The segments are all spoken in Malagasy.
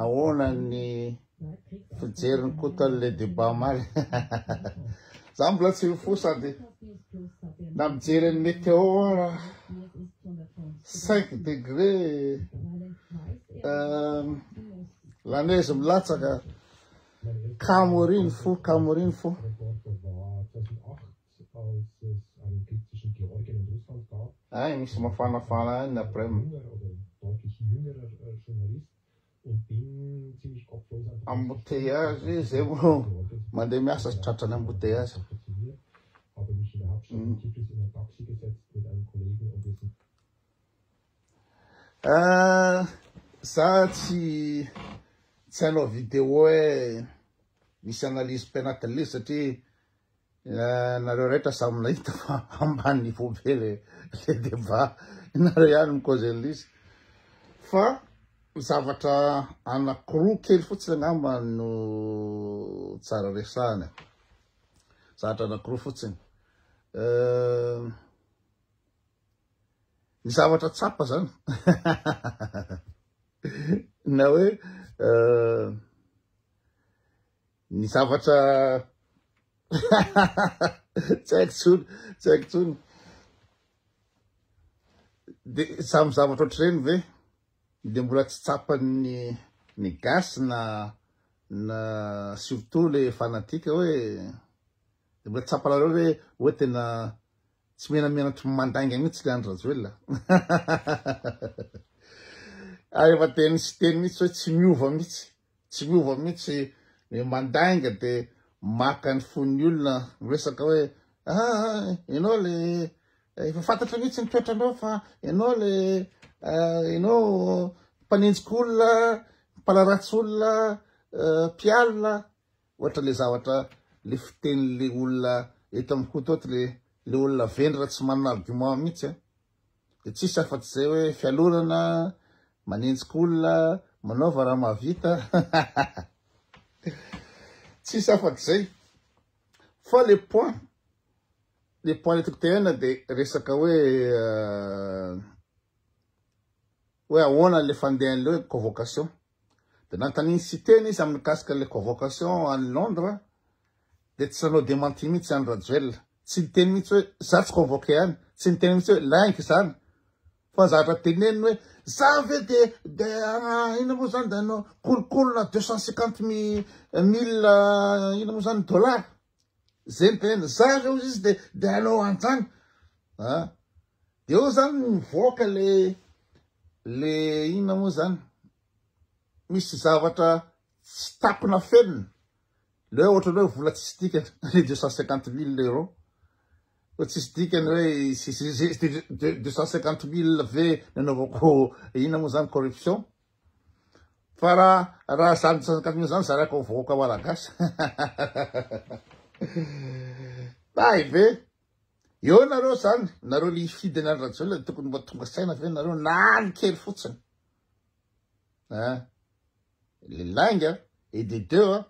Ahoana ny fijerin'i Koto an'ilay débat omaly? Za mbola tsy mifoha sady na mijery an'i Météo ara 5 degré euh, la neige milatsaka kamo ery ny fo, kamo ery ny fo. Ay misy mafanafana any ny aprem. Embouteillage zay vao mandeha miasa sy tratran'ny embouteillage. Ah, za tsy tsy hanao vidéo hoe misy analyse penacle satria Nareo rehetra samy nahita fa ambany niveau be le le débat. Nareo ihany mi cause lisy. Fa zavatra anakiroa kely fotsiny angamba no tsara resahana. Zavatra anakiroa fotsiny. Euh, ny zavatra tsapa zany na hoe euh, Ny zavatra tsy haiko tsony, tsy haiko tsony. De samy zavatra ohatr'ireny ve? De mbola tsy tsapan'ny ny gasy na na surtout le fanatika hoe de mbola tsapanareo hoe hoe tena tsy menamenatry mandainga mihitsy le Andry Rajoelina. Ary efa teny sy teny mihitsy hoe tsy miova mihitsy. Tsy miova mihitsy ny mandainga de maka ny fon'ny olona miresaka hoe ah ianao le efa fantatra mihitsy ny toetranao fa ianao le ianao mpanenjika olona mpanaratsy olona mpialina ohatra le zavatra le fiteny le olona eto amin'ny koto le le olona vendra tsy manana argument mihitsy Dia tsisy afa-tsy izay hoe fialonana, manenjika olona, manaova raha mahavita. Tsisy afa-tsy izay. Fa le point, le point le tokotehana dia resaka hoe euh, hoe ahoana ilay fandehan'ilay hoe convocation. Dia nanontanian'i Siteny izy amin'ny mikasika ilay convocation any Londres, dia tsy nanao démenti mihitsy any Rajoelina. Tsy niteny mihitsy hoe za tsy convoqué any, tsy niteny mihitsy hoe lainga izany. Fa zavatra teneniny hoe za ve dia dia inona moa izany dia hanao kolokolo na deux cent cinquante mille inona moa izany dollars. Zmpn zary eo izy de de aleo antrany a de eo zany mivoaka le le inona moa zany misy zavatra tsy tapina felona le hoe ohatrany hoe vola tsisy dikany le deux cent cinquante mille euro fa tsisy dikany hoe deux cent cinquante mille ve nanaovako inona moa zany corruption Fa raha raha zany sasankatonina zany zarako ho vahoaka malagasy. Tahy ve? Eo nareo zany, nareo le hifidy an'i Rajoelina tokony mba tonga saina ve nareo na ny kely fotsiny. Ah. Le lainga et des deux ah.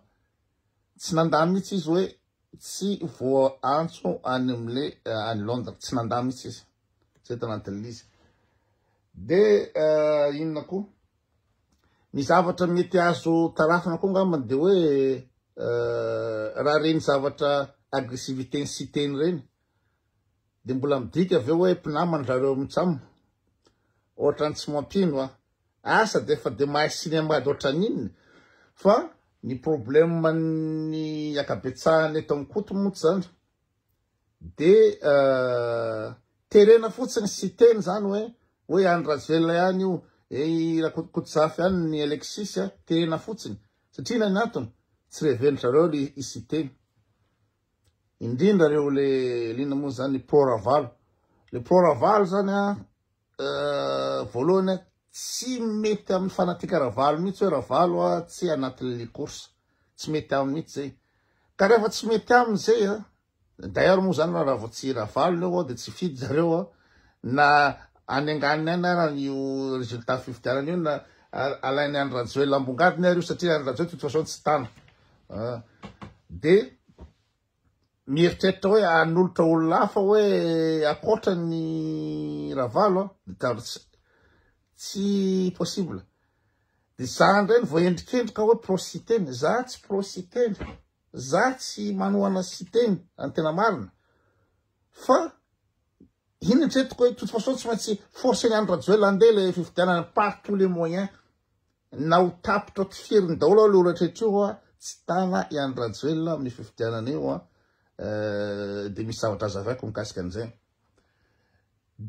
Tsy nandà mihitsy izy hoe tsy voaantso any amle any Londres, tsy nandà mihitsy izy. zay tanatin'ny lisy de eh, inona koa ny zavatra mety azo tarafina koa ngambany de hoe eh, raha reny zavatra agressivité ny siteny reny de mbola midika avy eo hoe mpinamany zareo mitsamo ohatra ny tsy mampino a asa de efa de mahay cinéma de ohatran'inona fa ny problème ny akabetsahany eto amin'ny koto moa tsy zany Dia terena fotsiny sy teny zany hoe hoe any Rajoelina ihany io, i Rakotokotozafa ihany ny Alexis a, terena fotsiny. Satria inona ny antony? Tsy reven'dry zareo le i Siteny. Indrindra reo le lina moa zany pro Ravalo. Le pro Ravalo zany a, Voalohany a, tsy mety amin'ny fanatika Ravalo mihitsy hoe Ravalo a, tsy anatin'ny course. Tsy mety aminy mihitsy zay. Ka rehefa tsy mety aminy zay a, d'ailleurs moa zany raha vao tsy Ravalo ny ao dia tsy hifidy zareo a, na any anganiny any ara io résultat fifidianana io na alainy Andry Rajoelina ambongadiny ary io satria Andry Rajoelina de toute façon tsy tana. Dia Mieritreritra hoe hanolotra olona hafa hoe ankoatra ny Ravalo aho dia tandro tsy tsy possible. Dia za indray no voaendrikendrika hoe pro Siteny. Za tsy pro Siteny. Za tsy manohana Siteny raha ny tena marina. Fa iny eritreretiko hoe toute façon tsy maintsy forcer-n'i Andry Rajoelina handeha ilay fifidianana par tous les moyens. Na ho tapitra tsy fieriny daholo aloha io rehetra io hoa tsy tana i Andry Rajoelina amin'ny fifidianana io hoa dia misy zavatra hazavaiko mikasika an'izay.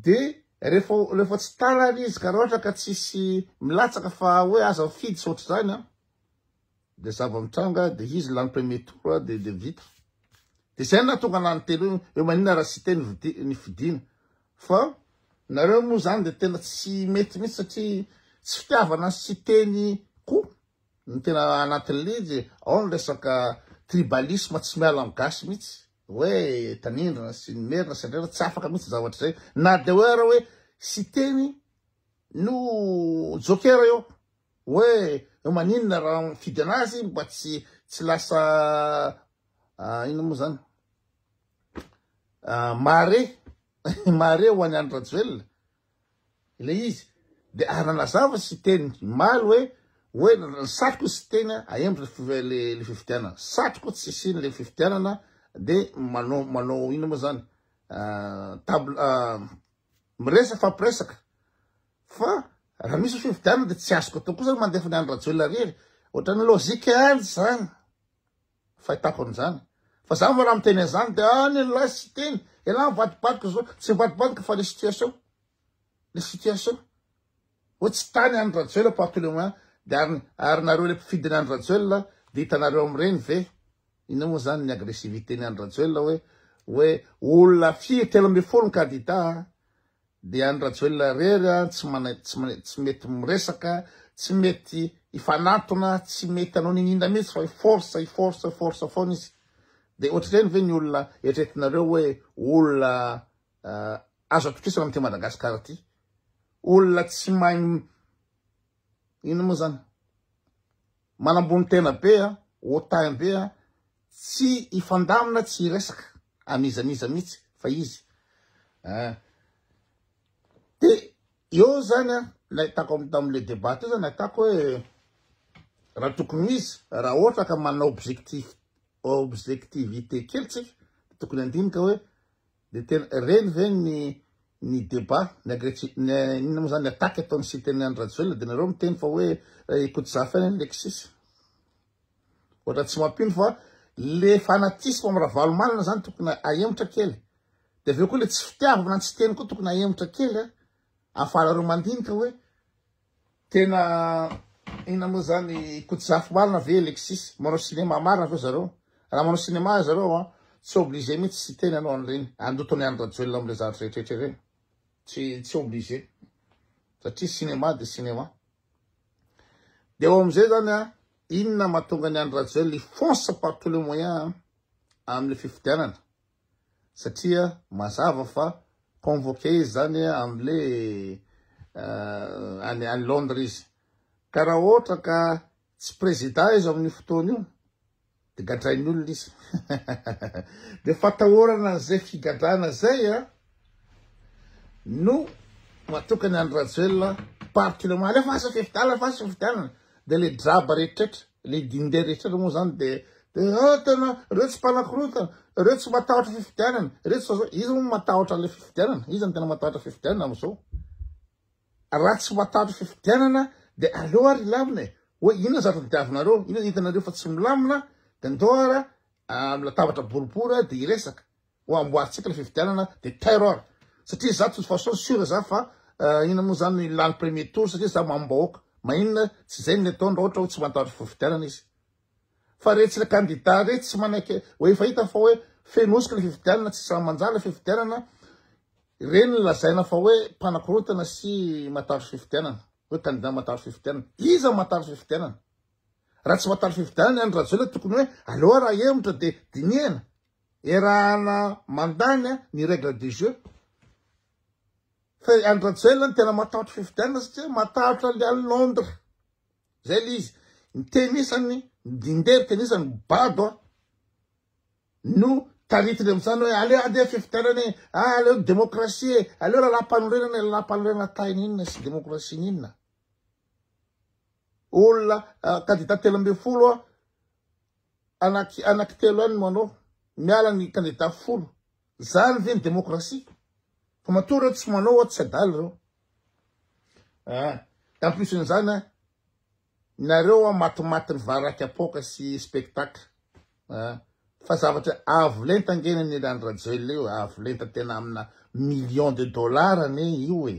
Dia rehefa rehefa tsy tana ary izy ka raha ohatra ka tsisy milatsaka fa hoe aza mifidy tsy ohatr'izany an! dia zava-mitranga dia izy lany premier tour dia dia vita dia izay no nahatonga lany telo eo eo manina raha site ny vidi ny fidiana fa nareo moa zany dia tena tsy mety mihitsy satria tsy fitiavana ny siteny koa ny tena anatin'ny lidy ao ny resaka tribalisme tsy miala amin'ny gasy mihitsy hoe tanindrana sy ny merina sy ny tsy afaka mihitsy zavatra izay na dia hoe ara hoe siteny no jokera eo Hoe maninona raha mifidy anazy mba tsy tsy lasa ah, ino moa zany ah, mare mare ho an'i Andry Rajoelina ilay izy dia ary nanazava sy teny maly hoe hoe satriko sy teny ahembo le fifidianana satriko tsy siny le fifidianana dia manao manao ino moa zany ah, table ah, miresa fampiresaka Fa raha misy fifidianana dia tsy azoko atao kosa ny mandefa ny Andry Rajoelina rery. Ohatran'ny logique any izany. Fahitako an'izany. Fa za mbola miteny an'izany dia ah, ny lahy tsy teny. Ialahy mivadibadika izao. Tsy mivadibadika fa le situation. Le situation. Hoe tsy tany Andry Rajoelina par tous les moyens. Dia ary, ary nareo le mpifidy ny Andry Rajoelina dia hitanareo amin'ireny ve? Inona moa izany ny agressivité ny Andry Rajoelina hoe hoe olona firy telo ambin'ny folo ny kandida Dia any Rajoelina rery an tsy manay tsy manay tsy mety miresaka tsy mety hifanantona tsy mety hanao nininona mihitsy fa force i force force foana izy dia ohatr'ireny ve ny olona eritreretinareo hoe olona azo atokisana amin'ity Madagasikara ity olona tsy mahay Ino moa zany? Manambony tena be a, hautain be a, tsy hifandamina tsy hiresaka amiza miza mitsy fa izy eh. De eo zany a, nahitako am tamle debat teo zany nahitako hoe raha tokony ho izy raha ohatra ka manao objectif objectivité kely tsika tokony handinika hoe Dia tena ireny ve ny ny débat, ny agressi, ny inona moa zany, ny attaque ataon'i Siteny Andry Rajoelina dia nareo miteny fa hoe i Kotozafa iny Alexis. Ohatra tsy mampino fa le fanatisme amin'ny Ravalomanana zany tokony ahemotra kely. Dia avy eo koa le tsy fitiavana an'i Siteny koa tokony ahemotra kely an, afahanareo mandinika hoe. Tena inona moa zany kotizafy marina ve Alexis? Manao cinéma marina ve zareo? Raha manao cinéma zareo an, tsy obligé mihitsy tsy hiteny hanao an'ireny, handoto an'i Andry Rajoelina amin'ireny zavatra rehetra ireny. Tsy tsy obligé. Satria cinéma dia cinéma. Dia ao amin'izay zany an, inona mahatonga an'i Andry Rajoelina hifonce par tous les moyens amin'ny fifidianana? satria mazava fa convoquer izy zany amle any any Londres izy ka raha ohatra ka tsy président izy amin'io fotoana io de gadrain'ny olona izy de fatahorana an'izay figadrana zay a no matokany any Rajoelina par kilomètre alefa asa fifidianana alefa asa fifidianana dia le draba rehetrretra le dinde rehetrretra moa zany dia dia ah, tena reo tsy mpanakorotana reo tsy matahotra fifidianana reo tsy zao izy moa matahotra le fifidianana izy no tena matahotra fifidianana amin'izao raha tsy matahotra fifidianana dia aleo ary hilamina e hoe inona zatra todiavinareo inona hitanareo fa tsy milamina dia ndao ara ah, latabatra boribory dia iresaka ho amboarintsika le fifidianana de terror satria za toute façon sure za fa inona moa zany no ilany premier tour satria za mambahoaka maninona tsy zay ny ataony raha ohatra hoe tsy matahotra fifidianana izy fa retsy le candidat retsy tsy manaiky hoe efa hita fa hoe fenoska le fifidianana tsy samy manjary le fifidianana ireny ny lazaina fa hoe mpanakorotana sy matahotra fifidianana hoe candidat matahotra fifidianana iza matahotra fifidianana raha tsy matahotra fifidianana ny Andry Rajoelina tokony hoe aleo raha hemotra dia dinihana Erahana mandany ny règle du jeu. Fa i Andry Rajoelina no tena matahotra fifidianana satria matahotra an'i Al Londres. Zay le izy. Ny tenisany, ny dindery tenisany bado a. No taritiny amin'izany hoe aleo andeha fifidianana e, ah aleo ny demokrasia e, aleo lalam-panorenana e, lalam-panorenana tahiny inona sy demokrasia inona. Olona kandida telo ambin'ny folo a, Anaky anaky telo any no anao miala ny kandida folo zany ve ny demokrasia fa matoa reo tsy manao oa tsy adala reo ah et en plus n'zany an nareo oa matimaty ny varaka apoaka sy spectacle ah fa zavatra avo lenta nge ny an'i Randradjoelina io avo lenta tena amina millions de dollars anie io e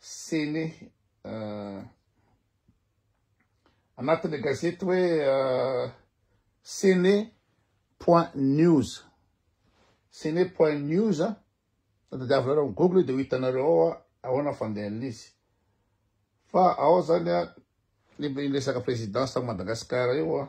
Ceni anatin'ny gazety hoe Ceni point news Ceni point news a tadiavinareo amin'ny google dia ho hitanareo ao ahoana fandehan'izy fa ao zany a ny resaka présidence Madagascar io a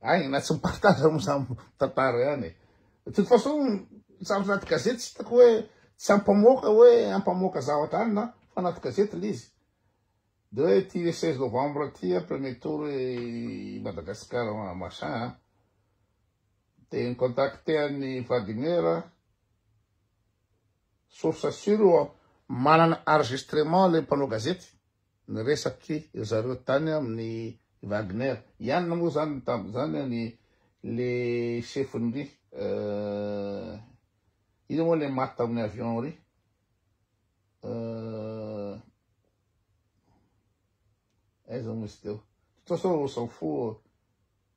Aigna na tsy mi-partage moa za mitantara ihany e. De toute façon samy anaty gazety tsy hitako hoe tsy hampamoaka hoe hampamoaka zavatra any na fa anaty gazety ilay izy. De hoe ity le 16 novembre ity a premier tour i Madagascar machin a. De ni-contacter an'i Vladimir a. Source sûre io a. Manana enregistrement le mpanao gazety. Niresaky ry zareo tany amin'ny Wagner. Ianona moa zany tamin'izany an i le chefny ry iza moa le maty tamin'ny avion ry aiza moa izy teo de toute façon on s'en fout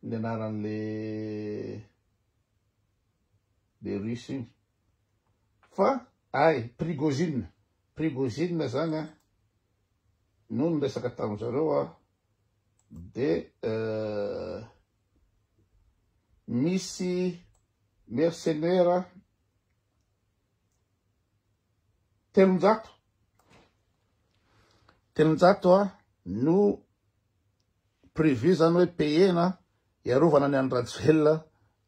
ny anaran'le le russe iny Fa ay Prigozhin, Prigozhin zany an, no niresaka tamin zareo an, de misy mercenaire telonjato, telonjato an no. prévu zany hoe payer na hiarovana ny an'i Rajoelina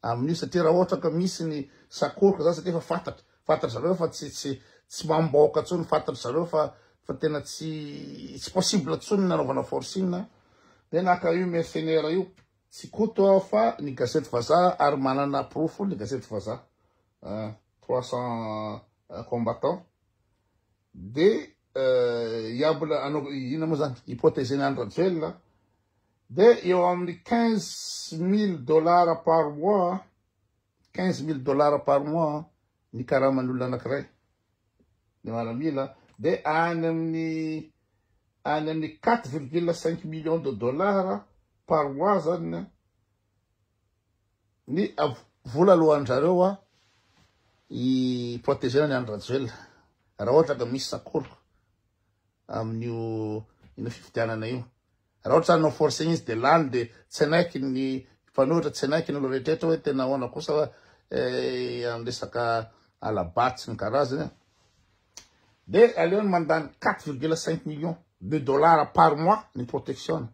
amin'io satria raha ohatra ka misy ny sakoroka zany satria efa fantatra fantatry zareo fa tsy tsy tsy mambaoka tsony fantatry zareo fa fa tena tsy tsy possible tsony ny anaovana forcing a dia naka io mercenaire io tsy koto aho fa ny gazety vazaha ary manana porofo ny gazety vazaha trois cent combattants De hiambina hanao inona moa zany hypothese ny Andry Rajoelina de eo amin'ny quinze mille dollars par mois quinze mille dollars par mois ny karaman'ny olona anankiray ny maramila de any amin'ny any amin'ny quatre virgule cinq millions de dollars par mois zany Ny vola alohan-drareo a i protégena ny Andry Rajoelina raha ohatra ka misy sakoro amin'io ino fifidianana io raha ohatra anao forcing izy dia lany dia tsy hanaiky ny mpanohitra tsy hanaiky ny olo rehetrehtra hoe tena ahoana kosa hoe eh, amin'ny resaka alabato sy ny karazany eh. dia aleony mandany 4,5 millions de dollars par mois ny protection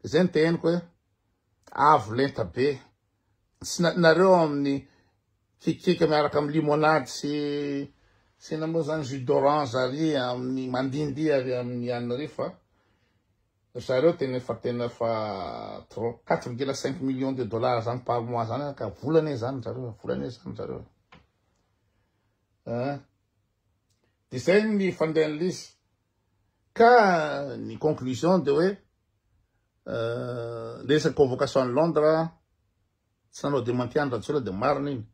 De zay ny teheniko hoe avo lenta be. Tsy na- nareo amin'ny kikika miaraka amin'ny limonade sy sy inona moa zany jus d'orange ary amin'ny mandindia ary amin'ny an'ny riz fa ry zareo tena efa tena efa trop. Quatre virgule cinq millions de dollars zany par mois zany ary ka vola anie zany ry zareo e, vola anie zany ry zareo e. Hein? Dia izay no nifandehan'lisy. Ka ny conclusion dia hoe le resaka convocation any Londres tsy nanao démenti any Rajoelina dia marina iny.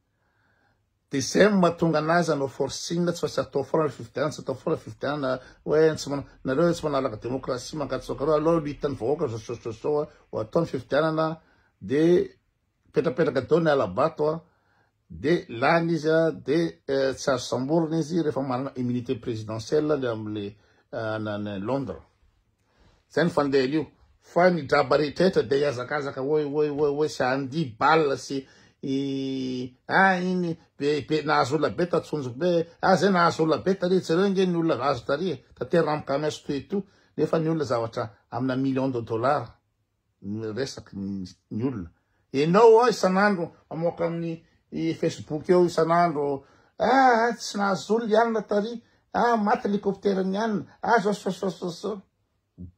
Dia izay no mahatonga anazy hanao forcing tsy fa tsy atao foana ny fifidianana, tsy atao foana ny fifidianana hoe tsy manao nareo hoe tsy manaraka démocratie mankatsaoka anao aleo lutte ny vahoaka zao zao zao zao ho atao ny fifidianana dia petrapetraka daholo ny hala-bato Dia lany izy a, dia tsy azo samborina izy rehefa manana immunité présidentielle le amle any Londres. Zay ny fandehany io. Fa ny draba rehetra rehetra dia hiazakazaka woy woy woy woy sy handihy bal sy i a iny be be nahazo olona be ta tsonjo be a zay nahazo olona be tary jereo nge ny olona azo tary e ta terre amkame sy toy toa nefa ny olona zavatra amina million de dollars ny resaky ny olona enao a isan'andro amoaka amin'ny facebook eo isan'andro ah tsy nahazo olona ianona tary ah maty likoptera ny anona ah zao sosososo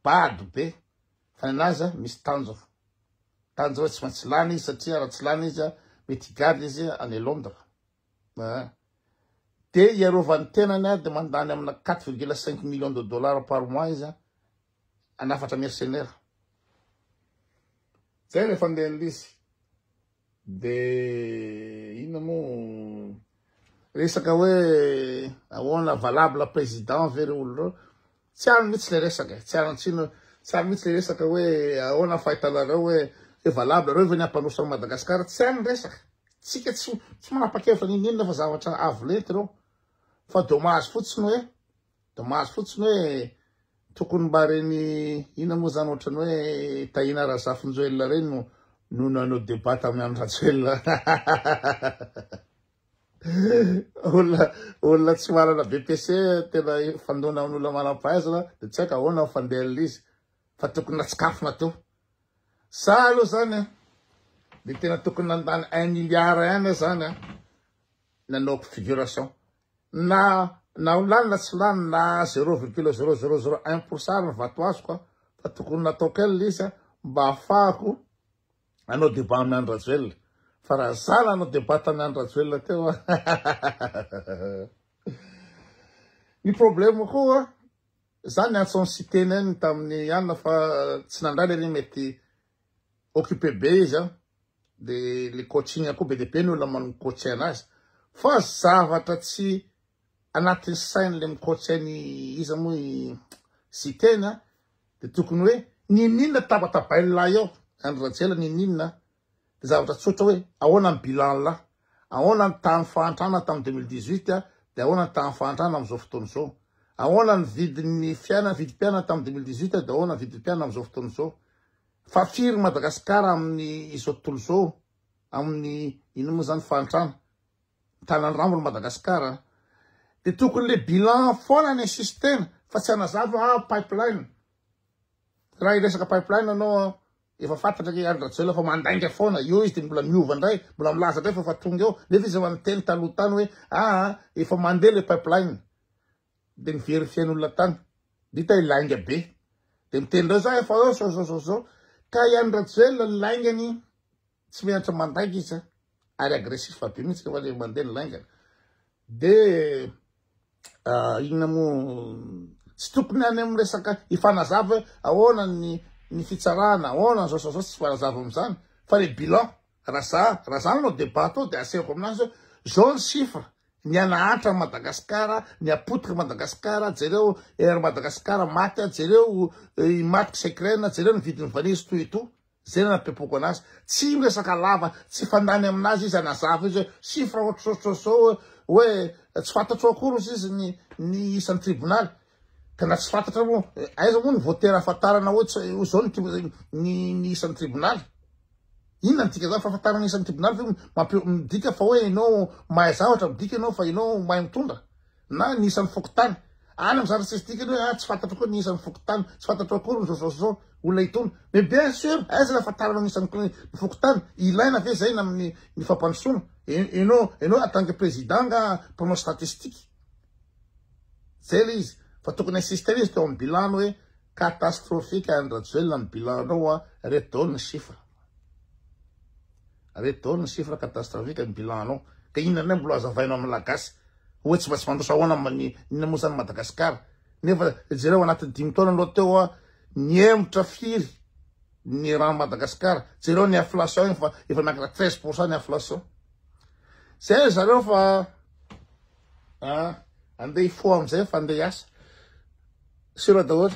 bado be fa naza misy tanjo tanjo hoe tsy maintsy lany izy satria raha tsy lany izy a mety higadra izy any a londra ah dia iarovany tenany a dia mandany amina 4,5 millions de dollars par mois izy a hanafatra mercenaire. Zay rehefa andeha ny lisy de inona moa resaka hoe ahoana valable président ve ireo olo ireo tsy ary mihitsy le resaka e tsy ary antsino tsy ary mihitsy le resaka hoe ahoana fahitanareo hoe hoe valable reo ve ny ampanosa Madagasikara tsy ary ny resaka tsika tsy tsy manapa-kevitra n'inon'inona fa zavatra avo lenta ireo fa dommage fotsiny hoe De mahazo fotsiny hoe tokony mba reny ina moa zany ohatrany hoe Tahina Razafinjoelina reny no no nanao debat tamin'ny Andry Rajoelina olona olona tsy manana BPC tena fandona amin'olona manam-pahaizana de tsy haiko ahoana ho fandehan'ilay izy fa tokony natsikafona teo sa aloha zany a de tena tokony nandany un milliard any zany a nanao configuration Na na ho lany na tsy lany na zéro virgule zéro zéro zéro un pour cent ary ny vato azoko an, fa tokony natao kel izy an mba hahafahako hanao débat amin'i Andry Rajoelina, fa raha za nanao débat tamin'i Andry Rajoelina teo an hahahahahaha. Ny problème koa za niantso an'i Siteny any tamin'ny alina fa tsy nandray le ry mety occupe be izy an, de le coaching koa be de be ny olona man coache anazy fa zavatra tsy anatin'ny sainy le mi-coache any iza moa i Siteny an, de tokony hoe nininona tabatabain'lah eo, andry Rajoelina nininona an, de zavatra tsotra hoe ahoana ny bilan-lah, Ahoana ny tahan'ny fahantrana tamin'ny 2018 dia ahoana ny tahan'ny fahantrana amin'izao fotoana izao? Ahoana ny vidin'ny fiainana, vidim-piainana tamin'ny 2018 dia ahoana ny vidim-piainana amin'izao fotoana izao? Fa firy Madagasikara amin'ny izao tontolo izao amin'ny inona moa izany fahantrana? Mitana ny rambony Madagasikara. Dia tokony le bilan foana ny insistena fa tsy hanazava pipeline. Raha hiresaka pipeline ianao Efa fantatra ange Andry Rajoelina fa mandainga foana, eo izy dia mbola miova indray, mbola milaza indray fa efa tonga eo, nefa izy efa niteny taloha tany hoe aa efa mandeha ilay pipeline, dia niverifien'olona tany, dia hita hoe lainga be, dia miteny indray hoe za efa eo zao zao zao zao, ka i Andry Rajoelina laingany Tsy mihatra mandainga izy a, ary agressif be mihitsy rehefa le mandeha ny laingany. Dia inona moa tsy tokony any amin'ny resaka hifanazava hoe ahoana ny ny fitsarana, ahoana ny zaosazao tsy fanazava amin'izany, fa le bilan raha za raha zany no débat atao dia asehoko aminazy hoe zao ny chiffre ny anahantra Madagasikara, ny apotika Madagasikara, jereo Air Madagasikara maty, jereo i maty secret, jereo ny vidin'ny vanille sy toy et tout. Zay no napepoako anazy. Tsy miresaka lava, tsy fandany aminazy izy hanazava izy hoe chiffre ohatrohatrozao hoe hoe tsy fantatro akory ozy izy ny ny isan'ny tribonaly. Ka na tsy fantatra moa aiza moa ny voatery ahafantarana hoe tsy hoe zao ny ny ny isan'ny tribonaly. Inona ny dikan'izany fahafantarana ny isan'ny tribonaly ve mampi- midika fa hoe ianao mahay zavatra midika ianao fa ianao mahay mitondra. na ny isan'ny fokontany. Any amin'izany tsisy dikany hoe, ah, tsy fantatro akory ny isan'ny fokontany, tsy fantatro akory ny izao izao izao, olona hitondra. Mais bien sûr, aiza ny hahafantarana ny isan'ny cl- ny fokontany? Ilaina ve izay na amin'ny ny fampandrosoana? E- Ianao, ianao en tant que président nga mpanao statistique? Zay ilay izy. Fa tokony insister izy teo amin'ny bilan hoe, catastrophique Andry Rajoelina ny bilan-nao, reto daholo ny chiffres. Reto daholo ny chiffres catastrophiques ny bilan anao ka inona indray mbola azavainao amin'ny la gasy hoe tsy mba tsy mandroso ahoana amin'ny inona moa izany Madagascar nefa jereo anatin'ny dimy taona aloha teo a nihemotra firy ny rano Madagascar jereo ny inflation efa efa miankina 13 pour cent ny inflation zay zareo fa ah andeha hifoha amin'izay fa andeha hiasa sira daholo